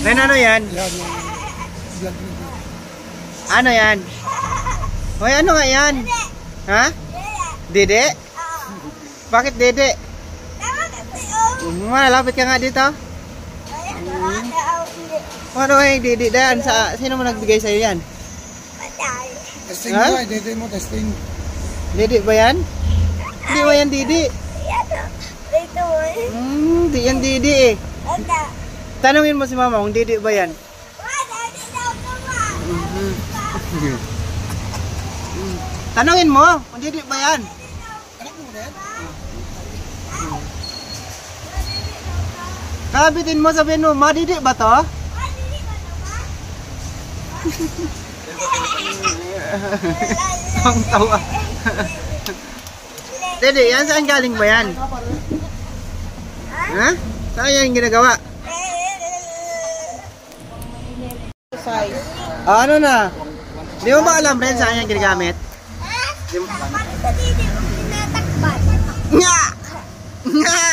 Ren, ano yan? Yan. Ano yan? Hoy, ano nga yan? Ha? Dede? Bakit dede? Malapit ka nga dito. Ano ay dede dan sa sino mo nagbigay sa'yo yan? Testing Ha? mo. Dede mo, testing. Dede ba yan? Hindi ba yan dede? Hmm, di yan dede eh. Tanungin mo si mama kung dede ba yan. Mhm. Tanungin mo kung dede ba yan? Kabitin mo sabihin mo, madidi ba to? Ang tawa. Dede, yan saan galing ba yan? Ha? Saan yan ginagawa? Ah, ano na? Di mo ba alam rin saan yan ginagamit? Di mo... Nga! Nga!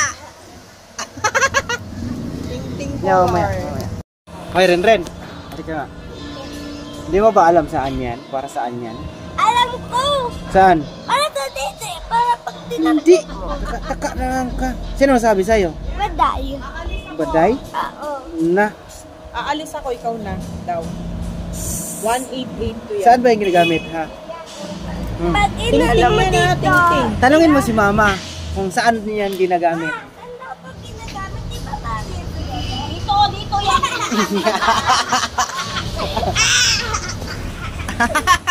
Yaw, maya, maya. Hoy, Ren, Ren. Halika nga. Di mo ba alam saan yan? Para saan yan? Alam ko! Saan? Para to dito para pag Hindi! Taka, taka na lang ka. Sino sabi sa'yo? Maday. Baday? Oo. Na. Aalis ako, ikaw na daw. 1882 yan. Saan ba yung ginagamit, ha? Hmm. Tingting yan na, dito. tingting. Tanungin mo si mama kung saan yan ginagamit. Saan daw pag ginagamit? Di ba mami? Dito, dito yan.